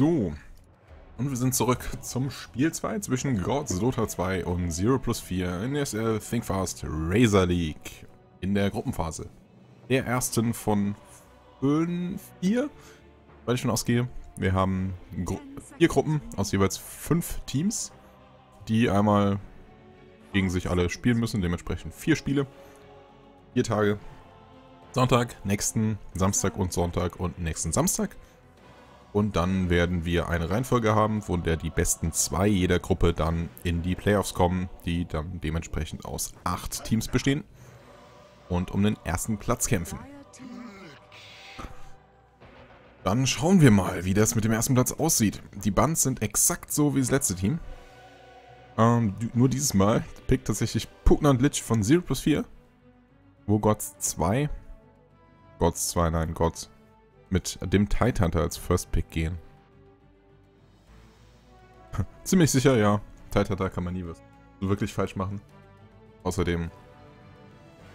So. Und wir sind zurück zum Spiel 2 zwischen Gods Dota 2 und Zero Plus 4 in der SL Think Fast Razor League in der Gruppenphase. Der ersten von 5, 4, weil ich schon ausgehe. Wir haben Gru vier Gruppen aus jeweils fünf Teams, die einmal gegen sich alle spielen müssen, dementsprechend vier Spiele, vier Tage. Sonntag, nächsten Samstag und Sonntag und nächsten Samstag. Und dann werden wir eine Reihenfolge haben, wo der die besten zwei jeder Gruppe dann in die Playoffs kommen, die dann dementsprechend aus acht Teams bestehen und um den ersten Platz kämpfen. Dann schauen wir mal, wie das mit dem ersten Platz aussieht. Die Bands sind exakt so wie das letzte Team. Ähm, nur dieses Mal pickt tatsächlich Pugner und Lich von 0 plus 4. Wo Gods 2, Gods 2, nein, Gods, mit dem Tide Hunter als First Pick gehen. Ziemlich sicher, ja. Tide Hunter kann man nie was wirklich falsch machen. Außerdem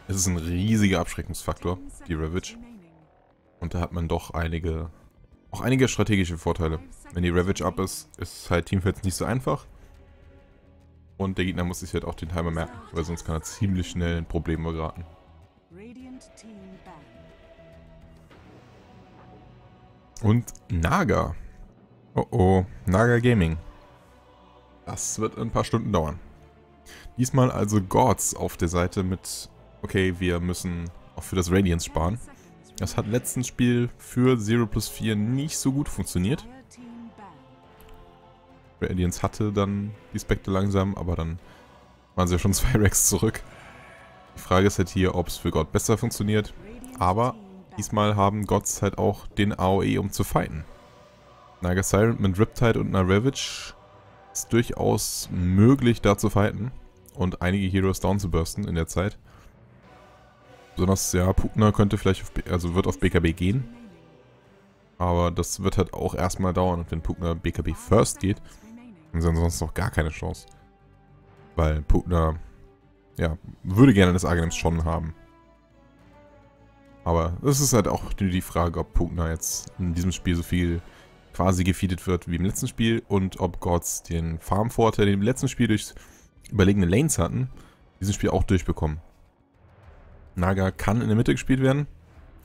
ist es ein riesiger Abschreckungsfaktor, die Ravage. Und da hat man doch einige, auch einige strategische Vorteile. Wenn die Ravage up ist, ist halt Teamfights nicht so einfach. Und der Gegner muss sich halt auch den Timer merken, weil sonst kann er ziemlich schnell in Probleme geraten. Radiant team ban. Und Naga. Oh oh, Naga Gaming. Das wird ein paar Stunden dauern. Diesmal also Gods auf der Seite mit, okay, wir müssen auch für das Radiance sparen. Das hat letzten Spiel für 0 plus 4 nicht so gut funktioniert. Radiance hatte dann die Spekte langsam, aber dann waren sie ja schon zwei Racks zurück. Die Frage ist halt hier, ob es für God besser funktioniert. Aber. Diesmal haben Gods halt auch den AOE, um zu fighten. Naga Siren mit Riptide und einer ist durchaus möglich, da zu fighten und einige Heroes down zu bursten in der Zeit. Besonders, ja, Pugner könnte vielleicht auf, also wird auf BKB gehen, aber das wird halt auch erstmal dauern und wenn Pugner BKB First geht, haben sie ansonsten noch gar keine Chance. Weil Pugner, ja, würde gerne das Arganims schon haben. Aber es ist halt auch die Frage, ob Pugner jetzt in diesem Spiel so viel quasi gefeedet wird wie im letzten Spiel und ob Gods den Farmvorteil, den im letzten Spiel durch überlegene Lanes hatten, in diesem Spiel auch durchbekommen. Naga kann in der Mitte gespielt werden,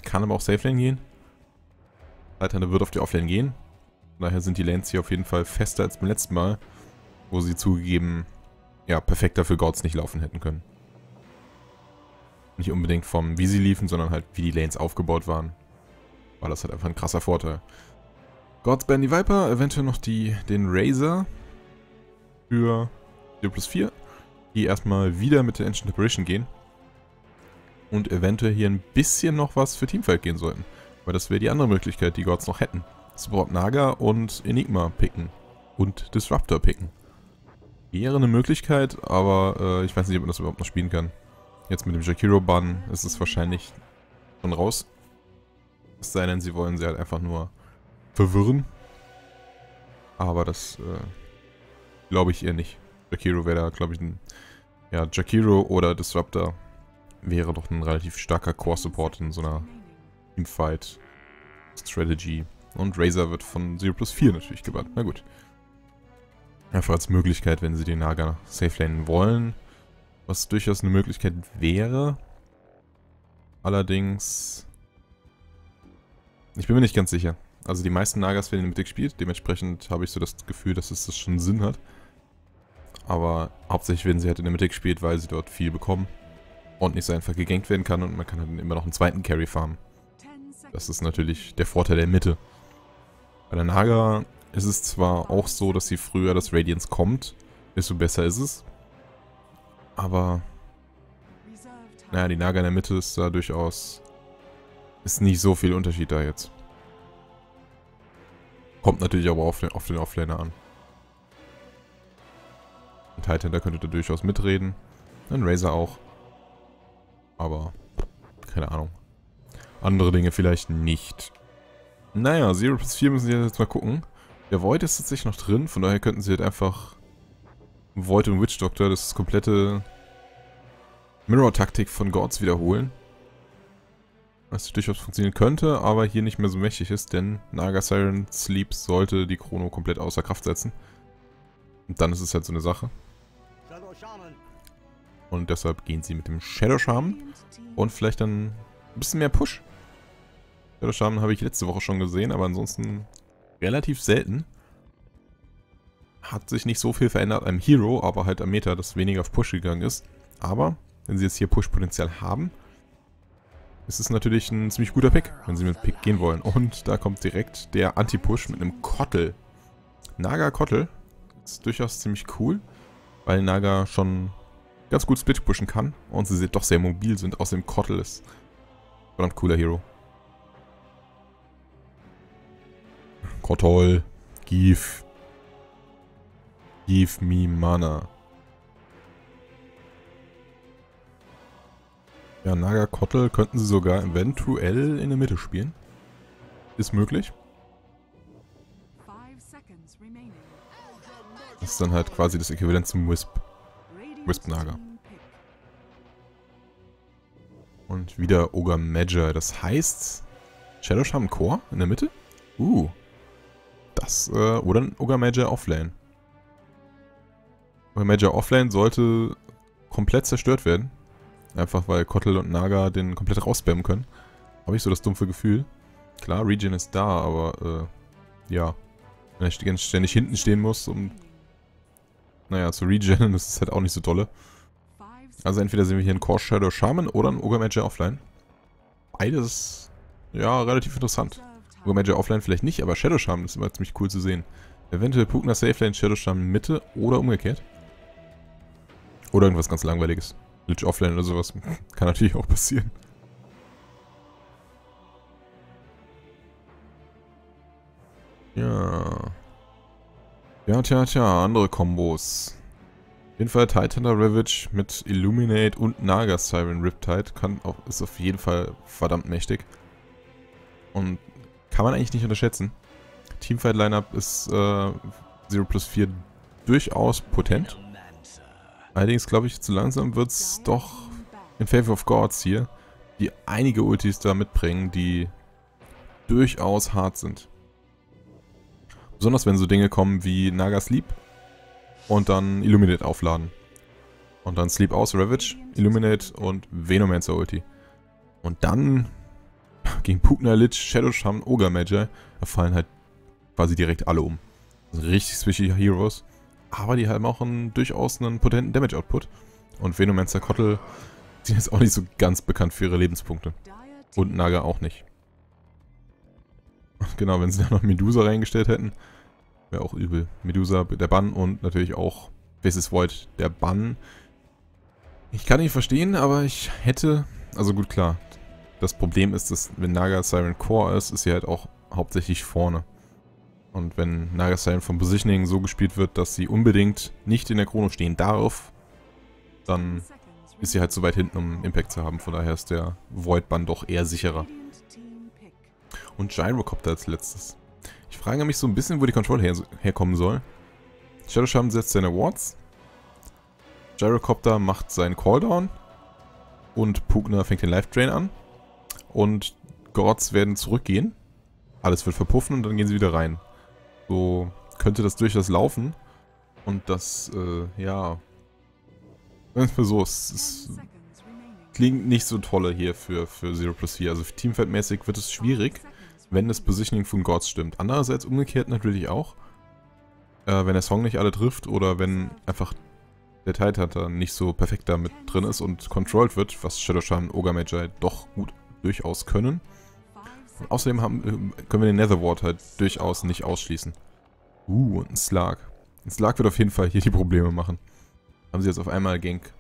kann aber auch Safe Lane gehen. Leiterne wird auf die Offlane gehen. Daher sind die Lanes hier auf jeden Fall fester als beim letzten Mal, wo sie zugegeben, ja, perfekter für Gods nicht laufen hätten können. Nicht unbedingt vom, wie sie liefen, sondern halt, wie die Lanes aufgebaut waren. War das halt einfach ein krasser Vorteil. Gods Band die Viper, eventuell noch die, den Razor für 4 plus 4, die erstmal wieder mit der Ancient Apparition gehen. Und eventuell hier ein bisschen noch was für Teamfight gehen sollten. Weil das wäre die andere Möglichkeit, die Gods noch hätten. Support Naga und Enigma picken. Und Disruptor picken. Wäre eine Möglichkeit, aber äh, ich weiß nicht, ob man das überhaupt noch spielen kann. Jetzt mit dem Jakiro-Bann ist es wahrscheinlich schon raus. Es sei denn, sie wollen sie halt einfach nur verwirren. Aber das äh, glaube ich eher nicht. Jakiro wäre da, glaube ich, ein... Ja, Jakiro oder Disruptor wäre doch ein relativ starker Core-Support in so einer Teamfight-Strategy. Und Razor wird von 0 plus 4 natürlich gebannt. Na gut. Einfach als Möglichkeit, wenn sie den Naga safe lanen wollen. Was durchaus eine Möglichkeit wäre. Allerdings... Ich bin mir nicht ganz sicher. Also die meisten Nagas werden in der Mitte gespielt. Dementsprechend habe ich so das Gefühl, dass es das schon Sinn hat. Aber hauptsächlich werden sie halt in der Mitte gespielt, weil sie dort viel bekommen. Und nicht so einfach gegankt werden kann und man kann dann immer noch einen zweiten Carry farmen. Das ist natürlich der Vorteil der Mitte. Bei der Naga ist es zwar auch so, dass sie früher das Radiance kommt, desto besser ist es. Aber, naja, die Naga in der Mitte ist da durchaus, ist nicht so viel Unterschied da jetzt. Kommt natürlich aber auf den, auf den Offlaner an. Ein Titan, da könnte da durchaus mitreden. Ein Razor auch. Aber, keine Ahnung. Andere Dinge vielleicht nicht. Naja, 0 plus 4 müssen wir jetzt mal gucken. Der Void ist tatsächlich noch drin, von daher könnten sie halt einfach Void und Witch Doctor, das komplette Mirror-Taktik von Gods wiederholen. Was durchaus funktionieren könnte, aber hier nicht mehr so mächtig ist, denn Naga Siren Sleep sollte die Chrono komplett außer Kraft setzen. Und dann ist es halt so eine Sache. Und deshalb gehen sie mit dem Shadow Shaman und vielleicht dann ein bisschen mehr Push. Shadow Shaman habe ich letzte Woche schon gesehen, aber ansonsten relativ selten. Hat sich nicht so viel verändert am Hero, aber halt am Meta, das weniger auf Push gegangen ist. Aber, wenn sie jetzt hier Push-Potenzial haben, ist es natürlich ein ziemlich guter Pick, wenn sie mit Pick gehen wollen. Und da kommt direkt der Anti-Push mit einem Kottel. Naga Kottel ist durchaus ziemlich cool, weil Naga schon ganz gut Split pushen kann und sie doch sehr mobil sind. Außerdem Kottel ist verdammt cooler Hero. Kotol, give, give me mana. Ja, Naga Kottel könnten sie sogar eventuell in der Mitte spielen. Ist möglich. Das ist dann halt quasi das Äquivalent zum Wisp. Wisp Naga. Und wieder Ogre Magi. Das heißt, Shadow Shaman Core in der Mitte? Uh. Das, äh, oder ein Ogre Magi Offlane. Ogre Magi Offlane sollte komplett zerstört werden. Einfach weil Kottel und Naga den komplett rausspammen können. Habe ich so das dumpfe Gefühl. Klar, Regen ist da, aber, äh, ja. Wenn er ständig hinten stehen muss, um naja, zu regenen ist halt auch nicht so dolle. Also entweder sehen wir hier einen Core Shadow Shaman oder einen Ogre Magi Offline. Beides, ja, relativ interessant. Ogre Magi Offline vielleicht nicht, aber Shadow Shaman ist immer ziemlich cool zu sehen. Eventuell Pugner Safe Lane, Shadow Shaman Mitte oder umgekehrt. Oder irgendwas ganz langweiliges. Lich Offline oder sowas. Kann natürlich auch passieren. Ja. Ja, tja, tja, andere Kombos. Auf jeden Fall Titan Ravage mit Illuminate und Naga Siren Riptide kann auch, ist auf jeden Fall verdammt mächtig. Und kann man eigentlich nicht unterschätzen. Teamfight Lineup ist äh, 0 plus 4 durchaus potent. Allerdings glaube ich, zu langsam wird es doch in Favor of Gods hier, die einige Ultis da mitbringen, die durchaus hart sind. Besonders wenn so Dinge kommen wie Naga Sleep und dann Illuminate aufladen. Und dann Sleep aus, Ravage, Illuminate und Venomancer Ulti. Und dann gegen Pugna, Lich, Shadow Shaman, Ogre Magi, da fallen halt quasi direkt alle um. Das sind richtig swishy Heroes. Aber die haben auch einen, durchaus einen potenten Damage Output. Und Venomancer Kottel sind jetzt auch nicht so ganz bekannt für ihre Lebenspunkte. Und Naga auch nicht. Genau, wenn sie da noch Medusa reingestellt hätten, wäre auch übel. Medusa, der Bann und natürlich auch Faces Void, der Bann. Ich kann nicht verstehen, aber ich hätte... Also gut, klar. Das Problem ist, dass wenn Naga Siren Core ist, ist sie halt auch hauptsächlich vorne. Und wenn Naga Siren vom Positioning so gespielt wird, dass sie unbedingt nicht in der Chrono stehen darf, dann ist sie halt zu weit hinten, um Impact zu haben. Von daher ist der Void-Bann doch eher sicherer. Und Gyrocopter als letztes. Ich frage mich so ein bisschen, wo die Control her herkommen soll. Shadow Shaman setzt seine Wards. Gyrocopter macht seinen Calldown. Und Pugner fängt den Life Drain an. Und Gods werden zurückgehen. Alles wird verpuffen und dann gehen sie wieder rein. So könnte das durchaus laufen. Und das, äh, ja... So, es, es klingt nicht so tolle hier für, für Zero plus 4. Also Teamfight-mäßig wird es schwierig wenn das Positioning von Gods stimmt. Andererseits umgekehrt natürlich auch, äh, wenn der Song nicht alle trifft oder wenn einfach der Titan nicht so perfekt da mit drin ist und controlled wird, was Shadow Shaman und Ogre Magi doch gut durchaus können. Und außerdem haben, äh, können wir den Netherward halt durchaus nicht ausschließen. Uh, und ein Slark. Ein Slark wird auf jeden Fall hier die Probleme machen. Haben sie jetzt auf einmal Gank,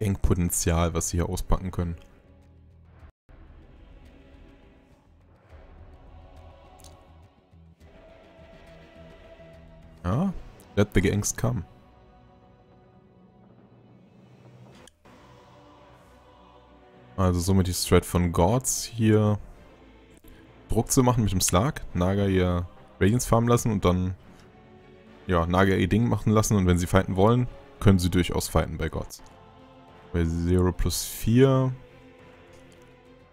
Gank-Potenzial, was sie hier auspacken können. Ja, let the gangs come. Also somit die Strat von Gods hier Druck zu machen mit dem Slark. Naga hier Radiance farmen lassen und dann ja, Naga ihr Ding machen lassen und wenn sie fighten wollen, können sie durchaus fighten bei Gods. Bei 0 plus 4.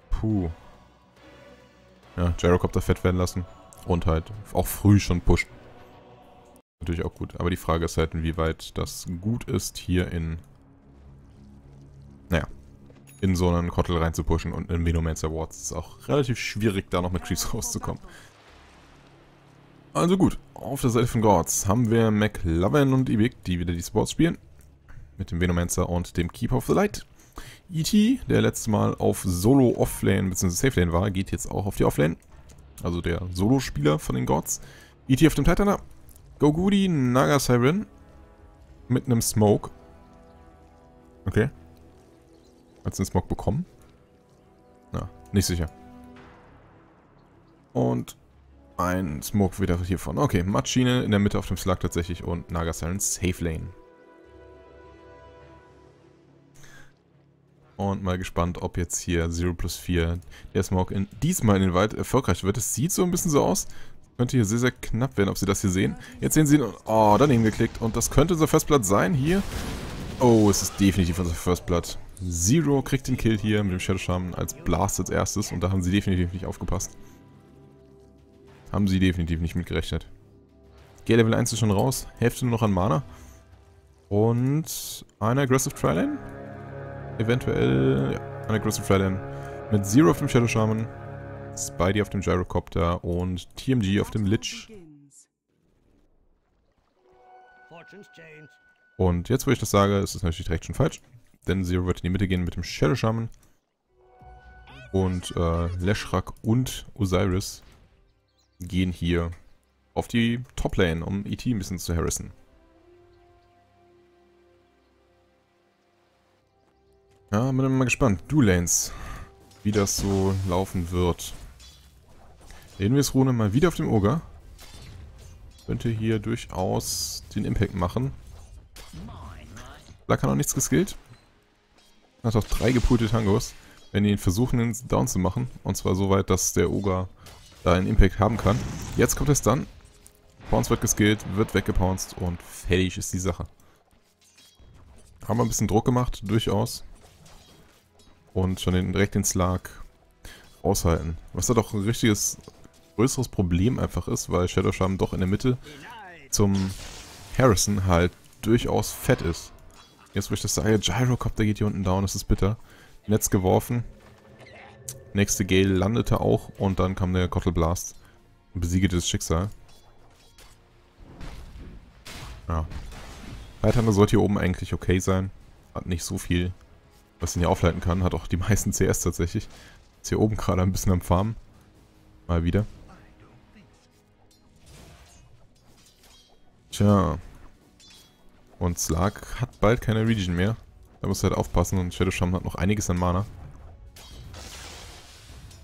Puh. Ja, Gyrocopter fett werden lassen. Und halt auch früh schon pushen. Natürlich auch gut. Aber die Frage ist halt, inwieweit das gut ist, hier in... Naja. In so einen Kottel reinzupushen und in Venomancer Wards ist auch relativ schwierig, da noch mit Creeps rauszukommen. Also gut, auf der Seite von Gods haben wir McLovin und Ibik, die wieder die Sports spielen. Mit dem Venomancer und dem Keeper of the Light. E.T., der letztes Mal auf Solo Offlane bzw. Safelane war, geht jetzt auch auf die Offlane. Also der Solo-Spieler von den Gods. E.T. auf dem Titaner. Gogudi, Naga Siren. Mit einem Smoke. Okay. Hat sie einen Smoke bekommen? Na, nicht sicher. Und ein Smoke wieder hiervon. Okay, Maschine in der Mitte auf dem Slug tatsächlich und Naga Siren Safe Lane. Und mal gespannt, ob jetzt hier 0 plus 4 der Smoke in, diesmal in den Wald erfolgreich wird. Es sieht so ein bisschen so aus. Könnte hier sehr, sehr knapp werden, ob sie das hier sehen. Jetzt sehen sie ihn. Oh, daneben geklickt. Und das könnte unser First Blood sein hier. Oh, es ist definitiv unser First Blood. Zero kriegt den Kill hier mit dem Shadow Shaman als Blast als erstes. Und da haben sie definitiv nicht aufgepasst. Haben sie definitiv nicht mitgerechnet. G Level 1 ist schon raus. Hälfte nur noch an Mana. Und eine Aggressive Trilane. Eventuell, ja, eine Aggressive Trilane. Mit Zero auf dem Shadow Shaman. Spidey auf dem Gyrocopter und TMG auf dem Lich. Und jetzt, wo ich das sage, ist es natürlich direkt schon falsch. Denn Zero wird in die Mitte gehen mit dem Shadow Shaman. Und äh, Leshrak und Osiris gehen hier auf die Top-Lane, um ET ein bisschen zu harassen. Ja, bin mal gespannt. Du-Lanes, wie das so laufen wird. Rune mal wieder auf dem Ogre. Könnte hier durchaus den Impact machen. Black hat noch nichts geskillt. Hat auch drei gepulte Tangos. Wenn die ihn versuchen, ihn down zu machen. Und zwar so weit, dass der Ogre da einen Impact haben kann. Jetzt kommt es dann. Pounce wird geskillt, wird weggepounced und fertig ist die Sache. Haben wir ein bisschen Druck gemacht, durchaus. Und schon den, direkt den Slark aushalten. Was da doch ein richtiges größeres Problem einfach ist, weil Shadow Shaman doch in der Mitte zum Harrison halt durchaus fett ist. Jetzt wo ich das sage, Gyrocopter geht hier unten down, das ist bitter. Netz geworfen. Nächste Gale landete auch und dann kam der Kottel Blast und besiegte das Schicksal. Ja. Leithander sollte hier oben eigentlich okay sein. Hat nicht so viel, was ihn hier aufleiten kann. Hat auch die meisten CS tatsächlich. Ist hier oben gerade ein bisschen am Farmen. Mal wieder. Tja. Und Slark hat bald keine Region mehr. Da muss er halt aufpassen und Shadow Shaman hat noch einiges an Mana.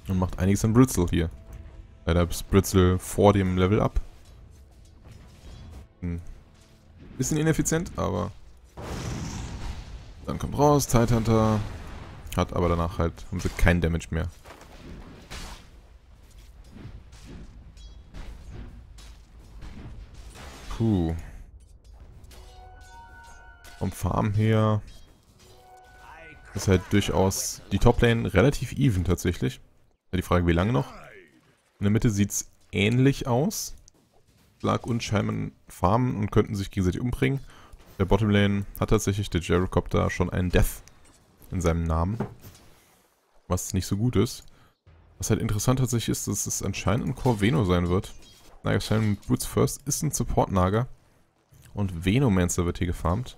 Und macht einiges an Britzel hier. Leider ist Britzel vor dem Level Up. Ein bisschen ineffizient, aber... Dann kommt raus, Tidehunter. Hat aber danach halt, haben sie keinen Damage mehr. Puh. Vom Farm her ist halt durchaus die Toplane relativ even tatsächlich. Die Frage, wie lange noch? In der Mitte sieht es ähnlich aus. Clark und Scheiman farmen und könnten sich gegenseitig umbringen. Der Bottomlane hat tatsächlich der Gyrocopter schon einen Death in seinem Namen. Was nicht so gut ist. Was halt interessant tatsächlich ist, dass es anscheinend ein Corveno sein wird. Naga Shining Boots First ist ein Support-Nager. Und Venomancer wird hier gefarmt.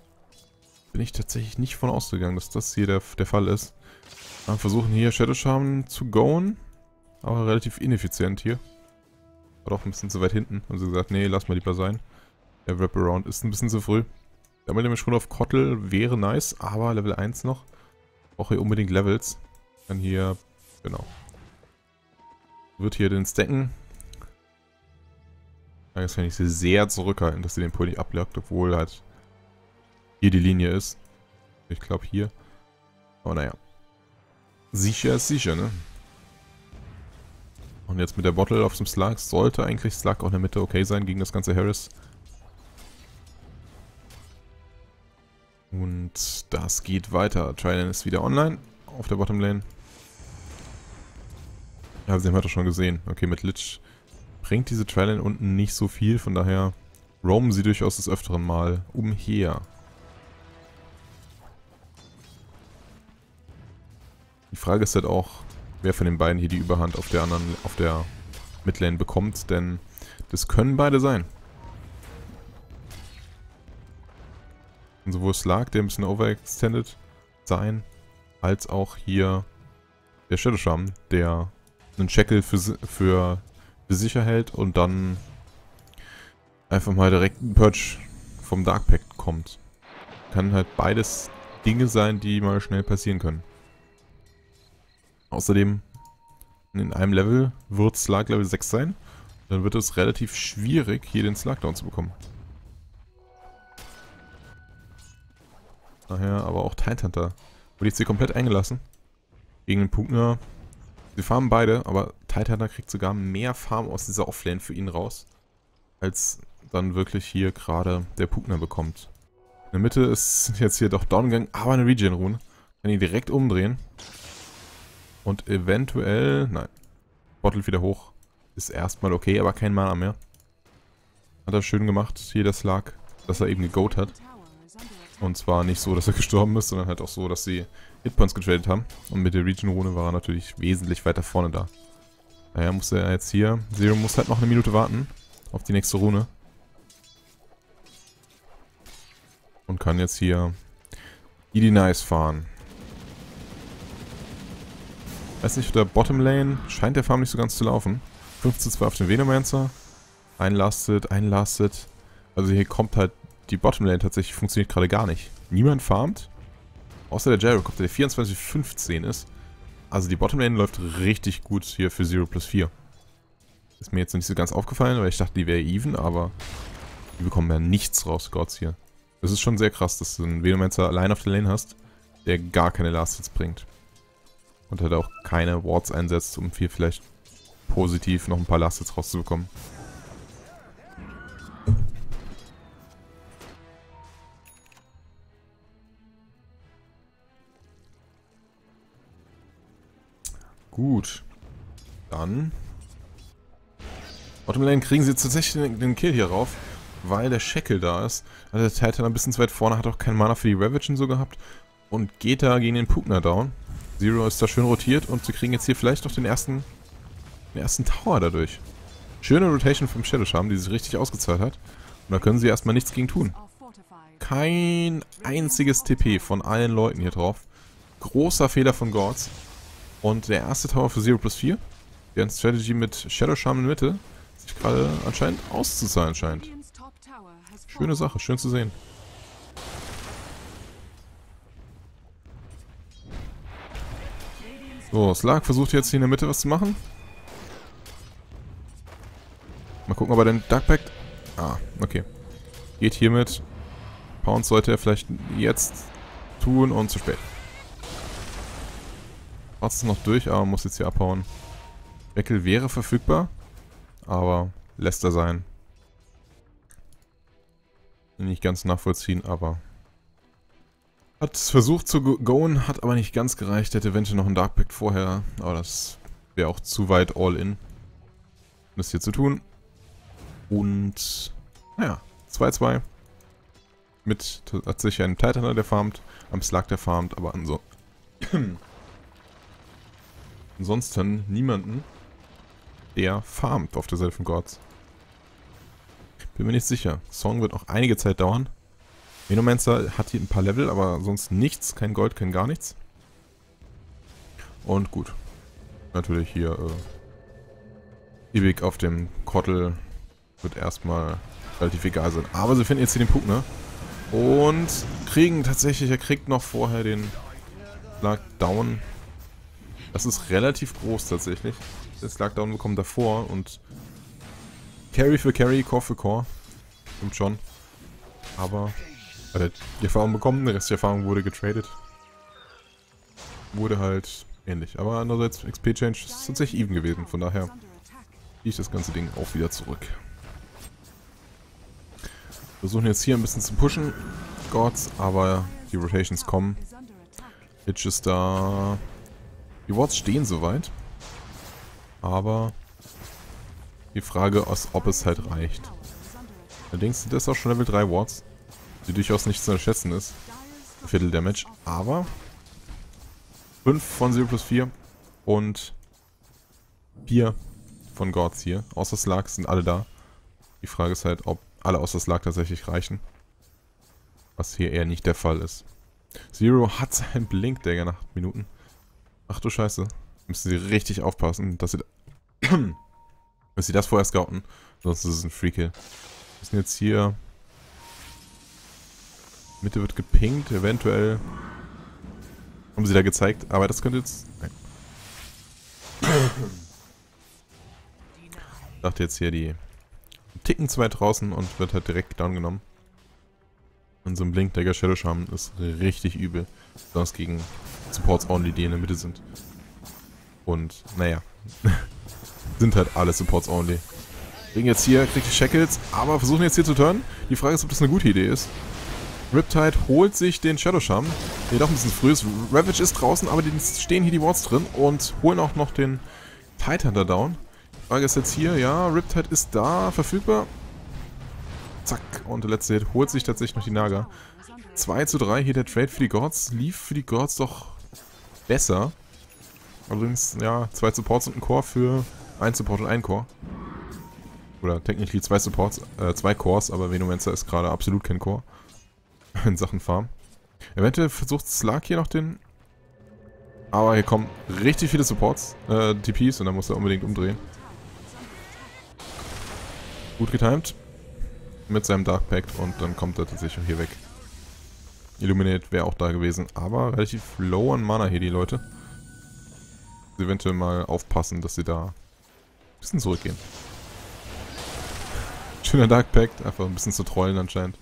Bin ich tatsächlich nicht von ausgegangen, dass das hier der, der Fall ist. Wir versuchen hier Shadow Shaman zu goen. Aber relativ ineffizient hier. War doch ein bisschen zu weit hinten. Haben sie gesagt, nee, lass mal lieber sein. Der Wraparound ist ein bisschen zu früh. Der Damage schon auf Kottel wäre nice, aber Level 1 noch. Brauche hier unbedingt Levels. Dann hier, genau. Wird hier den Stacken. Das kann ich sie sehr zurückhalten, dass sie den Pulli ablockt, obwohl halt hier die Linie ist. Ich glaube hier. Aber naja. Sicher ist sicher, ne? Und jetzt mit der Bottle auf dem Slug sollte eigentlich Slug auch in der Mitte okay sein gegen das ganze Harris. Und das geht weiter. Trident ist wieder online auf der Bottom Lane. Ja, sie haben heute schon gesehen. Okay, mit Lich bringt diese Trident unten nicht so viel, von daher roamen sie durchaus des Öfteren mal umher. Die Frage ist halt auch, wer von den beiden hier die Überhand auf der anderen, auf der Midlane bekommt, denn das können beide sein. Und sowohl Slark, der ein bisschen overextended sein, als auch hier der Shadow Charm, der einen Shackle für, für, für sicher hält und dann einfach mal direkt ein Purge vom Dark Pact kommt. Kann halt beides Dinge sein, die mal schnell passieren können. Außerdem, in einem Level wird Slug Level 6 sein. Dann wird es relativ schwierig, hier den Slugdown zu bekommen. Daher aber auch Tidehunter. Wurde jetzt hier komplett eingelassen. Gegen den Pugner. Sie farmen beide, aber Tidehunter kriegt sogar mehr Farm aus dieser Offlane für ihn raus. Als dann wirklich hier gerade der Pugner bekommt. In der Mitte ist jetzt hier doch Downgang, aber eine Regen-Rune. Kann ihn direkt umdrehen. Und eventuell... Nein. Bottle wieder hoch. Ist erstmal okay, aber kein Mana mehr. Hat er schön gemacht, hier das lag, dass er eben gegoat hat. Und zwar nicht so, dass er gestorben ist, sondern halt auch so, dass sie Hitpoints getradet haben. Und mit der Region-Rune war er natürlich wesentlich weiter vorne da. Daher musste er jetzt hier... Zero muss halt noch eine Minute warten auf die nächste Rune. Und kann jetzt hier Edie Nice fahren. Weiß nicht, auf der Bottom Lane scheint der Farm nicht so ganz zu laufen. 15 2 auf den Venomancer. Einlastet, einlastet. Also hier kommt halt die Bottom Lane tatsächlich funktioniert gerade gar nicht. Niemand farmt. Außer der Gyrocopter, der 24-15 ist. Also die Bottom Lane läuft richtig gut hier für 0 plus 4. Ist mir jetzt nicht so ganz aufgefallen, weil ich dachte, die wäre even, aber die bekommen ja nichts raus, Gods hier. Das ist schon sehr krass, dass du einen Venomancer allein auf der Lane hast, der gar keine Last Hits bringt. Und halt auch keine Wards einsetzt, um hier vielleicht positiv noch ein paar Last Hits rauszubekommen. Gut. Dann. Lane kriegen sie tatsächlich den Kill hier rauf, weil der Shackle da ist. Also der Titan ein bisschen zu weit vorne, hat auch keinen Mana für die Ravagen so gehabt. Und geht da gegen den Pugner down. Zero ist da schön rotiert und sie kriegen jetzt hier vielleicht noch den ersten, den ersten Tower dadurch. Schöne Rotation vom Shadow Charm, die sich richtig ausgezahlt hat. Und da können sie erstmal nichts gegen tun. Kein einziges TP von allen Leuten hier drauf. Großer Fehler von Gods. Und der erste Tower für 0 plus 4, deren Strategy mit Shadow Charm in der Mitte sich gerade anscheinend auszuzahlen scheint. Schöne Sache, schön zu sehen. So, Slark versucht jetzt hier in der Mitte was zu machen. Mal gucken, ob er den Dark Pact... Ah, okay. Geht hiermit. Pounce sollte er vielleicht jetzt tun und zu spät. Arzt ist noch durch, aber muss jetzt hier abhauen. Weckel wäre verfügbar, aber lässt er sein. Nicht ganz nachvollziehen, aber... Hat versucht zu goen, hat aber nicht ganz gereicht. Hätte eventuell noch ein Dark Pact vorher, aber das wäre auch zu weit all-in, das hier zu tun. Und, naja, 2-2. Mit tatsächlich einem Titaner, der farmt, am Slug, der farmt, aber an so... ansonsten niemanden, der farmt auf der Seite von Gods. Bin mir nicht sicher. Song wird auch einige Zeit dauern. Venomancer hat hier ein paar Level, aber sonst nichts. Kein Gold, kein gar nichts. Und gut. Natürlich hier äh, ewig auf dem Kottel wird erstmal relativ egal sein. Aber sie finden jetzt hier den Puck, ne? Und kriegen tatsächlich, er kriegt noch vorher den Schlag down das ist relativ groß tatsächlich. Der Slugdown bekommen davor und Carry für Carry, Core für Core. Stimmt schon. Aber er hat die Erfahrung bekommen, der Rest der Erfahrung wurde getradet. Wurde halt ähnlich. Aber andererseits XP-Change ist tatsächlich even gewesen, von daher ich das ganze Ding auch wieder zurück. Versuchen jetzt hier ein bisschen zu pushen. Gods, aber die Rotations kommen. Hitch ist da. Die Wards stehen soweit. Aber die Frage ist, ob es halt reicht. Allerdings sind das auch schon Level 3 Wards, die durchaus nicht zu unterschätzen ist. Viertel Damage, aber 5 von 0 plus 4 und 4 von Gods hier. Außer Slark sind alle da. Die Frage ist halt, ob alle außer Slark tatsächlich reichen. Was hier eher nicht der Fall ist. Zero hat seinen Blink, Digga, nach 8 Minuten. Ach du Scheiße. Müssen sie richtig aufpassen, dass sie, dass sie das vorher scouten. Sonst ist es ein Free-Kill. Wir müssen jetzt hier Mitte wird gepinkt, eventuell haben sie da gezeigt, aber das könnte jetzt... Nein. Ich dachte jetzt hier die ticken zu weit draußen und wird halt direkt down genommen. Und so ein Blinkdagger Shadow Shaman ist richtig übel, besonders gegen Supports Only, die in der Mitte sind. Und, naja, sind halt alle Supports Only. Kriegen jetzt hier, kriegt die Shackles, aber versuchen jetzt hier zu turnen. Die Frage ist, ob das eine gute Idee ist. Riptide holt sich den Shadow Shaman. Der doch ein bisschen früh. Ravage ist draußen, aber die stehen hier die Wards drin und holen auch noch den Tidehunter down. Die Frage ist jetzt hier, ja, Riptide ist da, verfügbar. Zack, und der letzte Hit holt sich tatsächlich noch die Naga. 2 zu 3, hier der Trade für die Gods. Lief für die Gods doch besser. Allerdings, ja, zwei Supports und ein Core für ein Support und ein Core. Oder technically zwei Supports, äh, zwei Cores, aber Venomancer ist gerade absolut kein Core. In Sachen Farm. Eventuell versucht Slark hier noch den... Aber hier kommen richtig viele Supports, äh, TPs und dann muss er unbedingt umdrehen. Gut getimed. Mit seinem Dark Pact und dann kommt er tatsächlich hier weg. Illuminate wäre auch da gewesen, aber relativ low an Mana hier die Leute. Eventuell mal aufpassen, dass sie da ein bisschen zurückgehen. Schöner Dark Pact, einfach ein bisschen zu trollen anscheinend.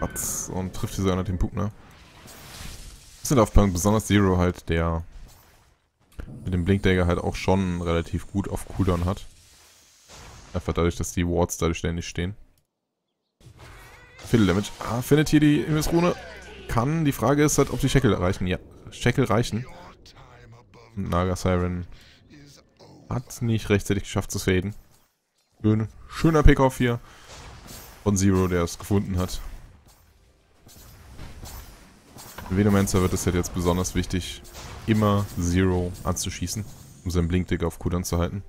Batz und trifft hier so einer den Pugner. Bisschen aufpassen, besonders Zero halt, der mit dem Blinkdagger halt auch schon relativ gut auf Cooldown hat. Einfach dadurch, dass die Wards dadurch ständig stehen. Viertel Damage. Ah, findet hier die Himmelsrune. Kann. Die Frage ist halt, ob die Shackle reichen. Ja, Shackle reichen. Naga Siren hat nicht rechtzeitig geschafft zu faden. Schön, schöner Pickoff hier von Zero, der es gefunden hat. Venomancer wird es halt jetzt besonders wichtig, immer Zero anzuschießen, um seinen Blinkdick auf Cooldown zu halten.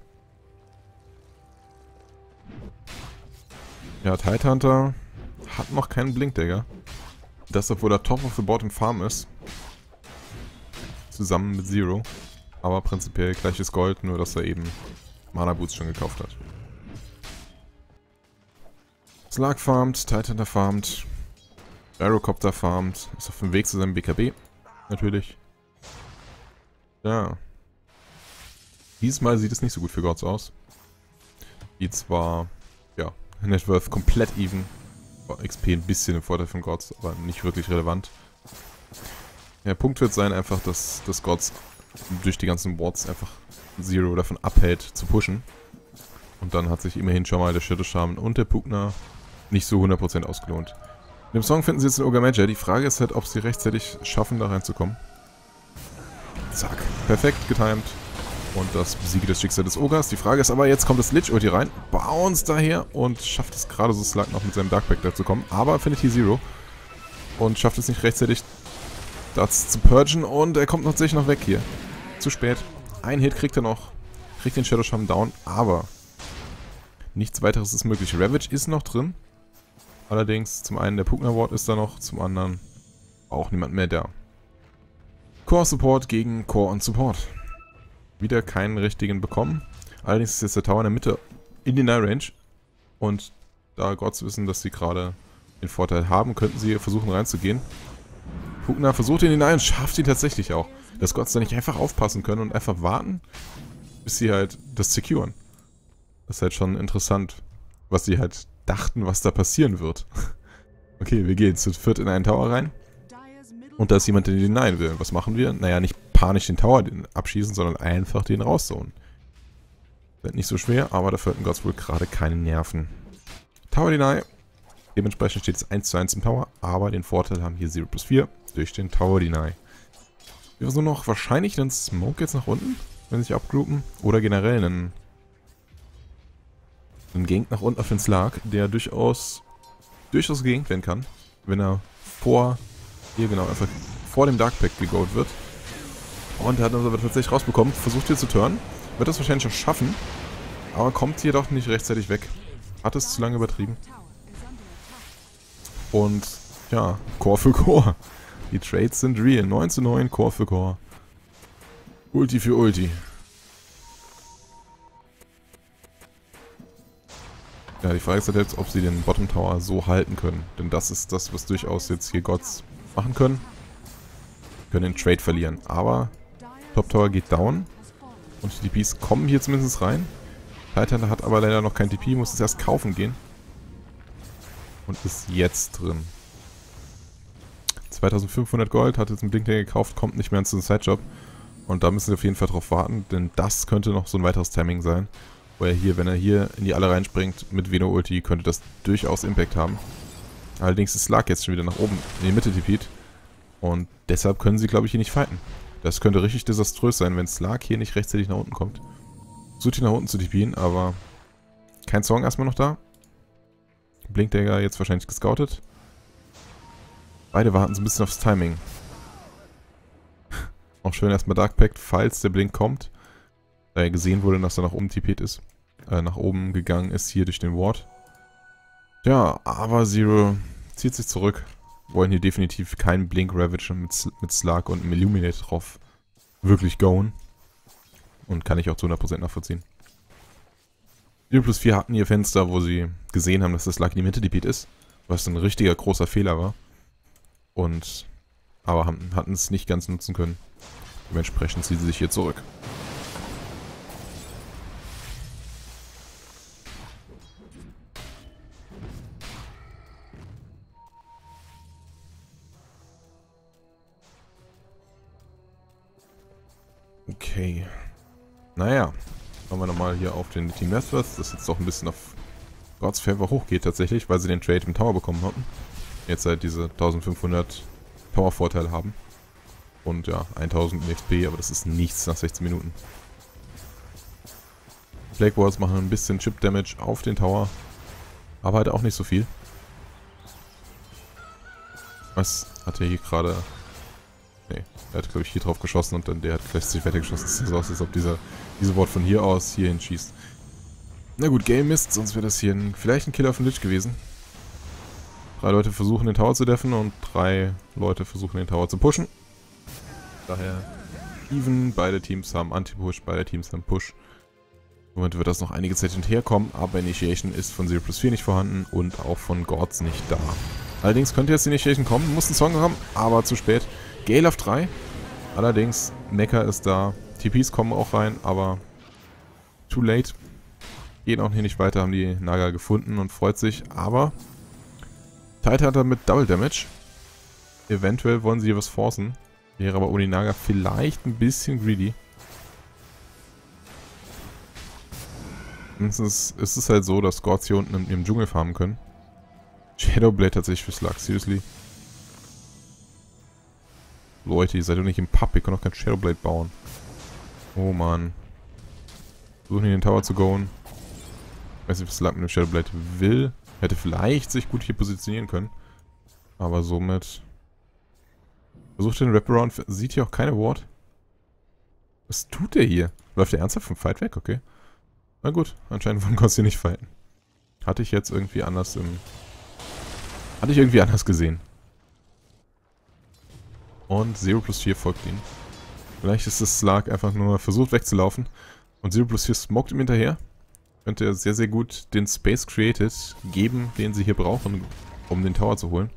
Ja, Tidehunter hat noch keinen Blinkdagger. Das, obwohl er Top of the Bottom Farm ist. Zusammen mit Zero. Aber prinzipiell gleiches Gold, nur dass er eben Mana Boots schon gekauft hat. Slark farmt, Tidehunter farmt, Aerocopter farmt, ist auf dem Weg zu seinem BKB. Natürlich. Ja. Diesmal sieht es nicht so gut für Gods aus. Die zwar, ja, Networth komplett even. XP ein bisschen im Vorteil von Gods, aber nicht wirklich relevant. Der Punkt wird sein einfach, dass, dass Gods durch die ganzen Wards einfach Zero davon abhält zu pushen. Und dann hat sich immerhin schon mal der Shadow Shaman und der Pugner nicht so 100% ausgelohnt. In dem Song finden sie jetzt den Ogre Major. Die Frage ist halt, ob sie rechtzeitig schaffen, da reinzukommen. Zack. Perfekt getimed. Und das besiege das Schicksal des Ogres. Die Frage ist aber, jetzt kommt das Lich Ulti rein, bounce daher und schafft es gerade so Slug noch mit seinem Darkback da zu kommen. Aber findet hier Zero. Und schafft es nicht rechtzeitig, das zu purgen. Und er kommt tatsächlich noch weg hier. Zu spät. Ein Hit kriegt er noch. Kriegt den Shadow Shaman down, aber nichts weiteres ist möglich. Ravage ist noch drin. Allerdings, zum einen der Pugner Ward ist da noch, zum anderen auch niemand mehr da. Core Support gegen Core und Support. Wieder keinen richtigen bekommen. Allerdings ist jetzt der Tower in der Mitte in die Night Range. Und da Gods wissen, dass sie gerade den Vorteil haben, könnten sie versuchen reinzugehen. Pugner versucht ihn hinein und schafft ihn tatsächlich auch. Dass Gods da nicht einfach aufpassen können und einfach warten, bis sie halt das securen. Das ist halt schon interessant, was sie halt dachten, was da passieren wird. okay, wir gehen zu viert in einen Tower rein. Und da ist jemand, der den hinein will. Was machen wir? Naja, nicht panisch den Tower abschießen, sondern einfach den rauszonen. Wird nicht so schwer, aber dafür hatten Gods wohl gerade keine Nerven. Tower Deny. Dementsprechend steht es 1 zu 1 im Tower, aber den Vorteil haben hier 0 plus 4 durch den Tower Deny. Wir versuchen noch wahrscheinlich einen Smoke jetzt nach unten, wenn sie sich abgroupen. Oder generell einen, einen Gank nach unten auf den Slark, der durchaus, durchaus gegankt werden kann, wenn er vor, hier genau, einfach vor dem Dark Pack gegoat wird. Und er hat uns aber tatsächlich rausbekommen, versucht hier zu turnen, wird das wahrscheinlich auch schaffen, aber kommt hier doch nicht rechtzeitig weg. Hat es zu lange übertrieben. Und ja, Core für Core. Die Trades sind real. 9 zu 9, Core für Core. Ulti für Ulti. Ja, die Frage ist halt jetzt, ob sie den Bottom Tower so halten können. Denn das ist das, was durchaus jetzt hier Gods machen können. Können den Trade verlieren. Aber Top Tower geht down. Und die DPs kommen hier zumindest rein. Titan hat aber leider noch kein TP, muss es erst kaufen gehen. Und ist jetzt drin. 2500 Gold, hat jetzt einen Blinkdagger gekauft, kommt nicht mehr ins Sidejob. Und da müssen wir auf jeden Fall drauf warten, denn das könnte noch so ein weiteres Timing sein. Wo er hier, wenn er hier in die Alle reinspringt mit Veno Ulti, könnte das durchaus Impact haben. Allerdings ist Slark jetzt schon wieder nach oben in die Mitte tipiert. Und deshalb können sie, glaube ich, hier nicht fighten. Das könnte richtig desaströs sein, wenn Slark hier nicht rechtzeitig nach unten kommt. Versucht ihn nach unten zu tipieren, aber kein Song erstmal noch da. Blinkdagger jetzt wahrscheinlich gescoutet. Beide warten so ein bisschen aufs Timing. Auch schön erstmal Dark Pact, falls der Blink kommt. Da er gesehen wurde, dass er nach oben tipiert ist. Äh, nach oben gegangen ist hier durch den Ward. Ja, aber Zero zieht sich zurück. Wollen hier definitiv keinen Blink Ravage mit, mit Slug und einem Illuminate drauf wirklich goen. Und kann ich auch zu 100% nachvollziehen. 4 plus 4 hatten hier Fenster, wo sie gesehen haben, dass das Slug in die Mitte tipiert ist. Was ein richtiger großer Fehler war. Und aber hatten es nicht ganz nutzen können. Dementsprechend ziehen sie sich hier zurück. Okay. Naja. Schauen wir nochmal hier auf den Team Masters, das jetzt doch ein bisschen auf Gods Favor hochgeht tatsächlich, weil sie den Trade im Tower bekommen hatten jetzt halt diese 1500 Power-Vorteil haben. Und ja, 1000 XP, aber das ist nichts nach 16 Minuten. Plague Walls machen ein bisschen Chip Damage auf den Tower, aber halt auch nicht so viel. Was hat er hier gerade... Ne, er hat glaube ich hier drauf geschossen und dann der hat gleich sich weitergeschossen. Es sieht so aus, als ob dieser, diese Wort von hier aus hier hinschießt. Na gut, Game Mist, sonst wäre das hier ein, vielleicht ein Killer von Lich gewesen. Drei Leute versuchen den Tower zu deffen und drei Leute versuchen den Tower zu pushen. Daher even, beide Teams haben Anti-Push, beide Teams haben Push. Im Moment wird das noch einige Zeit hinterherkommen, aber Initiation ist von 0 plus 4 nicht vorhanden und auch von Gods nicht da. Allerdings könnte jetzt Initiation kommen, muss ein Song kommen, aber zu spät. Gale auf 3. Allerdings, Mecha ist da. TPs kommen auch rein, aber too late. Gehen auch hier nicht weiter, haben die Naga gefunden und freut sich, aber Tidehunter mit Double Damage. Eventuell wollen sie hier was forcen. Wäre aber Oninaga vielleicht ein bisschen greedy. Mindestens ist es halt so, dass Gods hier unten im Dschungel farmen können. Shadowblade tatsächlich für Slug, seriously. Leute, ihr seid doch nicht im Pub, ihr könnt doch kein Shadowblade bauen. Oh man. Versuchen hier den Tower zu goen. Ich weiß nicht, was Slug mit dem Shadowblade will. Hätte vielleicht sich gut hier positionieren können. Aber somit... Versucht den Wraparound. Sieht hier auch keine Ward. Was tut der hier? Läuft der ernsthaft vom Fight weg? Okay. Na gut, anscheinend wollen Ghost hier nicht fighten. Hatte ich jetzt irgendwie anders im... Hatte ich irgendwie anders gesehen. Und 0 plus 4 folgt ihm. Vielleicht ist das Slark einfach nur versucht wegzulaufen. Und 0 plus 4 smoked ihm hinterher könnte er sehr, sehr gut den Space Created geben, den sie hier brauchen, um den Tower zu holen.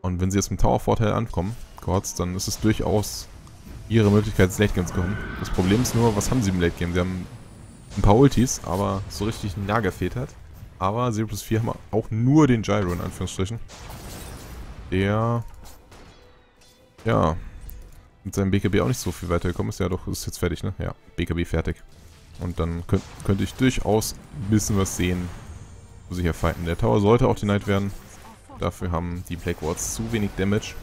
Und wenn sie jetzt mit Tower-Vorteil ankommen, Gods, dann ist es durchaus ihre Möglichkeit, ins Late Game zu kommen. Das Problem ist nur, was haben sie im Late Game? Sie haben ein paar Ultis, aber so richtig ein Naga fehlt hat. Aber 0 plus 4 haben auch nur den Gyro, in Anführungsstrichen. Der, ja, mit seinem BKB auch nicht so viel weitergekommen ist. Ja doch, ist jetzt fertig, ne? Ja, BKB fertig. Und dann könnt, könnte ich durchaus ein bisschen was sehen, wo sie hier fighten. Der Tower sollte auch denied werden. Dafür haben die Plague Wards zu wenig Damage.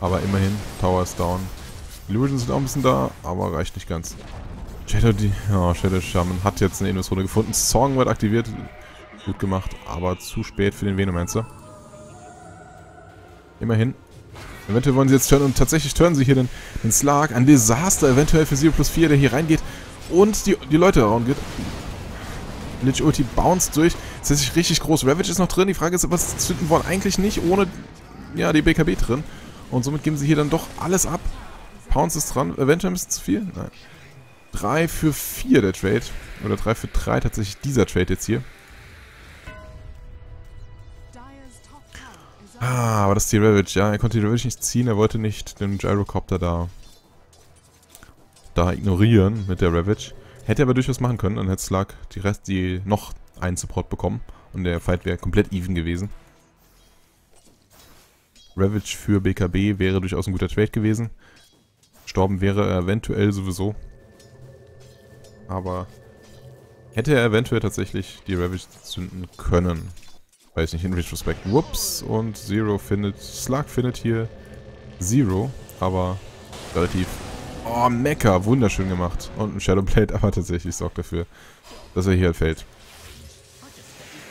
Aber immerhin, Tower ist down. Illusions sind auch ein bisschen da, aber reicht nicht ganz. Shadow, die, ja, Shadow Shaman hat jetzt eine Invis-Runde gefunden. Song wird aktiviert. Gut gemacht, aber zu spät für den Venomancer. Immerhin. Eventuell wollen sie jetzt turnen und tatsächlich turnen sie hier den, den Slark. Ein Desaster eventuell für 0 plus 4, der hier reingeht und die, die Leute geht. Lich Ulti bounced durch. Das heißt, richtig groß. Ravage ist noch drin. Die Frage ist, was zünden wollen eigentlich nicht ohne ja, die BKB drin. Und somit geben sie hier dann doch alles ab. Pounce ist dran. Eventuell ein bisschen zu viel? Nein. 3 für 4 der Trade. Oder 3 für 3 tatsächlich dieser Trade jetzt hier. Aber das ist die Ravage. Ja, er konnte die Ravage nicht ziehen. Er wollte nicht den Gyrocopter da da ignorieren mit der Ravage. Hätte er aber durchaus machen können. Dann hätte Slug die Rest, die noch einen Support bekommen. Und der Fight wäre komplett even gewesen. Ravage für BKB wäre durchaus ein guter Trade gewesen. Gestorben wäre er eventuell sowieso. Aber hätte er eventuell tatsächlich die Ravage zünden können. Weiß nicht, in Retrospect. Whoops. Und Zero findet, Slug findet hier Zero. Aber relativ... Oh, Mecha. Wunderschön gemacht. Und ein Shadowblade aber tatsächlich sorgt dafür, dass er hier fällt.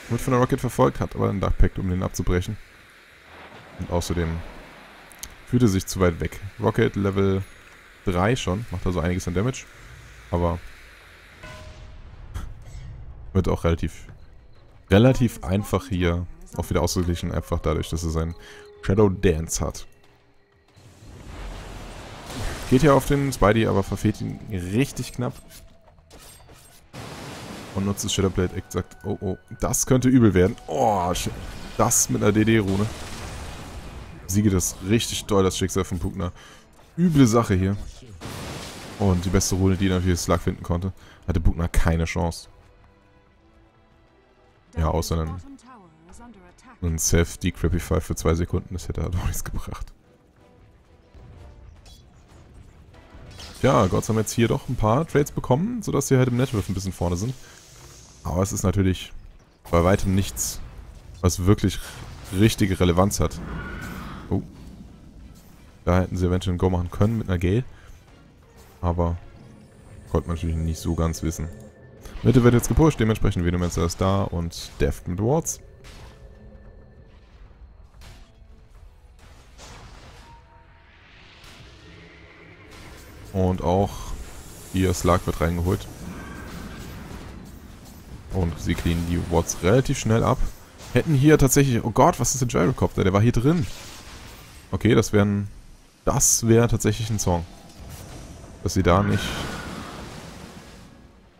Wird von der Rocket verfolgt, hat aber einen Dark Pact, um den abzubrechen. Und außerdem fühlte sich zu weit weg. Rocket Level 3 schon, macht also einiges an Damage. Aber wird auch relativ relativ einfach hier auch wieder ausgeglichen, einfach dadurch, dass er seinen Shadow Dance hat. Geht ja auf den Spidey, aber verfehlt ihn richtig knapp. Und nutzt das Shadowblade exakt. Oh, oh, das könnte übel werden. Oh, das mit einer DD-Rune. Siege das richtig doll, das Schicksal von Pugner. Üble Sache hier. Und die beste Rune, die natürlich Slug finden konnte, hatte Pugner keine Chance. Ja, außer einen, einen Self-Decrepify für zwei Sekunden. Das hätte halt auch nichts gebracht. Ja, Gods haben jetzt hier doch ein paar Trades bekommen, sodass sie halt im Networth ein bisschen vorne sind. Aber es ist natürlich bei weitem nichts, was wirklich richtige Relevanz hat. Oh. Da hätten sie eventuell ein Go machen können mit einer Gale. Aber konnte man natürlich nicht so ganz wissen. Mitte wird jetzt gepusht, dementsprechend Venomancer ist da und Deft mit Wards. Und auch hier Slug wird reingeholt. Und sie cleanen die Wards relativ schnell ab. Hätten hier tatsächlich... Oh Gott, was ist der Gyrocopter? Der war hier drin. Okay, das wäre Das wäre tatsächlich ein Song. Dass sie da nicht